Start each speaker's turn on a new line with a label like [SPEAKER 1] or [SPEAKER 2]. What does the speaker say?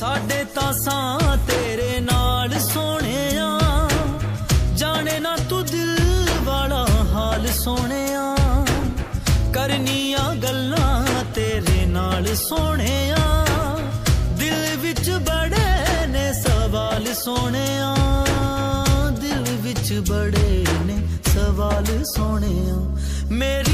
[SPEAKER 1] ਸਾਡੇ ਤਾਂ ਸਾਂ ਤੇਰੇ ਨਾਲ ਸੋਹਣਿਆ। ਜਾਣੇ ਨਾ ਤੂੰ ਦਿਲ ਵਾਲਾ ਹਾਲ ਸੋਹਣਿਆ। ਕਰਨੀਆਂ ਗੱਲਾਂ ਤੇਰੇ ਨਾਲ ਸੋਹਣਿਆ। ਦਿਲ ਵਿੱਚ ਬੜੇ ਨੇ ਸਵਾਲ ਸੋਹਣਿਆ। ਦਿਲ ਵਿੱਚ ਬੜੇ ਨੇ ਸਵਾਲ ਸੋਹਣਿਆ। ਮੇਰੇ